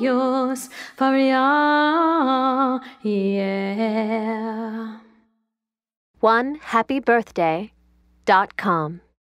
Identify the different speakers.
Speaker 1: yours for your yeah.
Speaker 2: One happy birthday dot com.